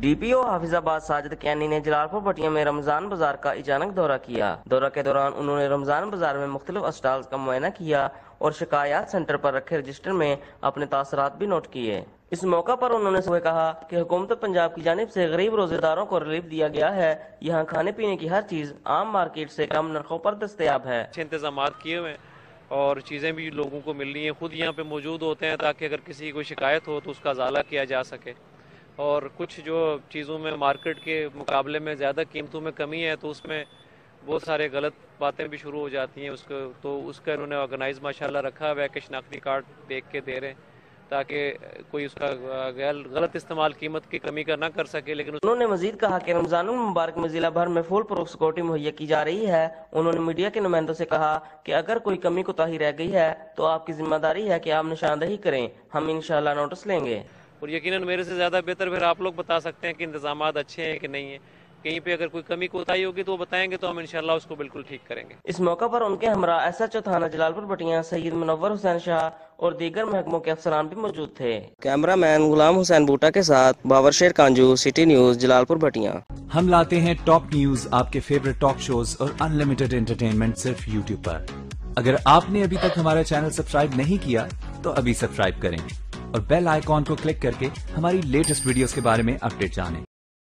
D P او حافظ آباد Sajid Kenny نے جلال پور بٹیا میں رمضان بازار کا اچانک دورہ کیا۔ دورہ کے دوران انہوں نے رمضان بازار میں مختلف اسٹالز کا معائنہ کیا اور شکایات سینٹر پر رکھے رجسٹر میں اپنے تاثرات بھی نوٹ کیے۔ اس موقع پر انہوں نے صبح کہا کہ حکومت پنجاب کی جانب سے غریب روزے داروں کو ریلیف دیا گیا ہے۔ یہاں کھانے پینے کی ہر چیز عام مارکیٹ سے کم نرخوں پر دستیاب ہے۔ انتظامات کیے ہوئے اور چیزیں بھی لوگوں کو مل رہی ہیں، خود یہاں پہ موجود ہوتے ہیں تاکہ اگر کسی کو شکایت ہو تو اس کا ازالہ کیا جا سکے۔ اور کچھ جو چیزوں میں مارکیٹ کے مقابلے میں زیادہ قیمتوں میں کمی ہے تو اس میں بہت سارے غلط باتیں بھی شروع ہو جاتی ہیں۔ اس کو تو اس کا انہوں نے آرگنائز ماشاء اللہ رکھا ہوا ہے کہ شناختی کارڈ دیکھ کے دے رہے ہیں تاکہ کوئی اس کا غلط استعمال قیمت کی کمی کا نہ کر سکے، لیکن انہوں نے مزید کہا کہ رمضان المبارک میں ضلع بھر میں فول پروف سکورٹی مہیا کی جا رہی ہے۔ انہوں نے میڈیا کے نمائندوں سے کہا کہ اگر کوئی کمی کوتاہی رہ گئی ہے تو آپ کی ذمہ داری ہے کہ آپ نشاندہی کریں۔ ہم انشاءاللہ نوٹس لیں گے۔ اور یقیناً میرے سے زیادہ بہتر پھر آپ لوگ بتا سکتے ہیں کہ انتظامات اچھے ہیں کہ نہیں ہیں۔ کہیں پہ اگر کوئی کمی کوتاہی ہوگی تو وہ بتائیں گے تو ہم انشاءاللہ اس کو بالکل ٹھیک کریں گے۔ اس موقع پر ان کے ہمراہ ایسا چوتھانہ جلال پور بٹیاں سید منور حسین شاہ اور دیگر محکموں کے افسران بھی موجود تھے۔ کیمرہ مین غلام حسین بوٹا کے ساتھ باور شیر کانجو سٹی نیوز جلال پور بٹیاں۔ ہم لاتے ہیں ٹاپ نیوز آپ کے فیوریٹ ٹاک شوز اور انلمیٹڈ انٹرٹینمنٹ صرف یوٹیوب پر۔ اگر آپ نے ابھی تک ہمارا چینل سبسکرائب نہیں کیا تو ابھی سبسکرائب کریں۔ اور بیل آئیکن کو کلک کر کے ہماری لیٹسٹ ویڈیوز کے بارے میں اپڈیٹ جانیں۔